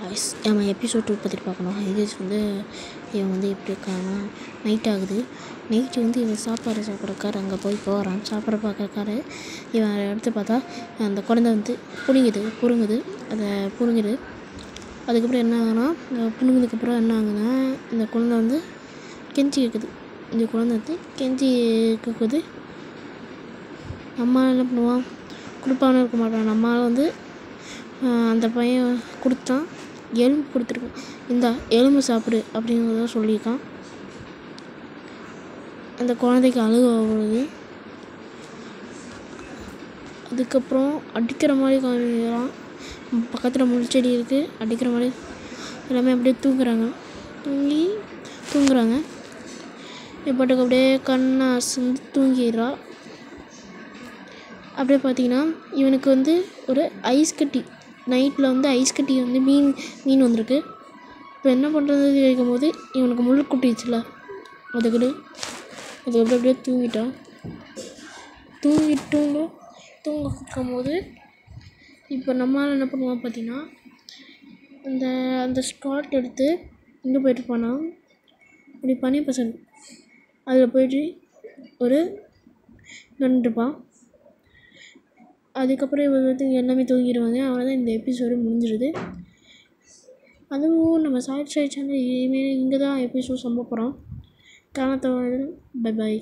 நம்ம episode two பற்றி பார்க்கணும் ஹைதேஷ் வந்து இவன் வந்து எப்படி இருக்கான்னா நைட் ஆகுது. நைட்டு வந்து இவன் சாப்பாடு சாப்பிட்றக்காரு அங்கே போய் போகிறான் சாப்பிட பார்க்குறக்காரு இவன் எடுத்து பார்த்தா அந்த குழந்த வந்து புழுங்குது பிடுங்குது. அதை புழுங்குது அதுக்கப்புறம் என்ன ஆகுனா பிடுங்குனதுக்கப்புறம் என்ன ஆகுதுன்னா இந்த குழந்த வந்து கெஞ்சி கேட்குது இந்த குழந்த வந்து கெஞ்சி கேட்குது அம்மா என்ன பண்ணுவான்? கொடுப்பான்னு இருக்க மாட்டான். நம்மளால் வந்து அந்த பையன் கொடுத்தான். எலும்பு கொடுத்துருக்கான் இந்தா எலும்பு சாப்பிடு அப்படிங்கிறத சொல்லியிருக்கான். அந்த குழந்தைக்கு அழுக வருது. அதுக்கப்புறம் அடிக்கிற மாதிரி காமிக்கிறான். பக்கத்தில் முள்செடி இருக்குது அடிக்கிற மாதிரி எல்லாமே அப்படியே தூங்குறாங்க. தூங்கி தூங்குறாங்க. இப்பாட்டுக்கு அப்படியே கண்ணை அசந்து தூங்கிடுறா. அப்படியே பார்த்தீங்கன்னா இவனுக்கு வந்து ஒரு ஐஸ் கட்டி நைட்டில் வந்து ஐஸ் கட்டி வந்து மீன் மீன் வந்திருக்கு. இப்போ என்ன பண்ணுறது கேட்கும் போது இவனுக்கு முள் குட்டிச்சுல அது அதுக்கப்புறம் அப்படியே தூங்கிட்டான் தூங்கிட்டு தூங்க இருக்கும் போது இப்போ நம்மளால் என்ன பண்ணுவோம் பார்த்தீங்கன்னா அந்த அந்த ஸ்காட் எடுத்து இங்கே போயிட்டு போனா இப்படி பனி பசங்க. அதில் போயிட்டு ஒரு நின்றுப்பான். அதுக்கப்புறம் இவங்க வந்து எல்லாமே தூங்கிடுவாங்க. அவ்வளோதான் இந்த எபிசோடு முடிஞ்சிடுது அதுவும் நம்ம சாய் சாய் சேனல் இனிமேல் இங்கே தான் எபிசோட் சம்ப போகிறோம் பை பாய்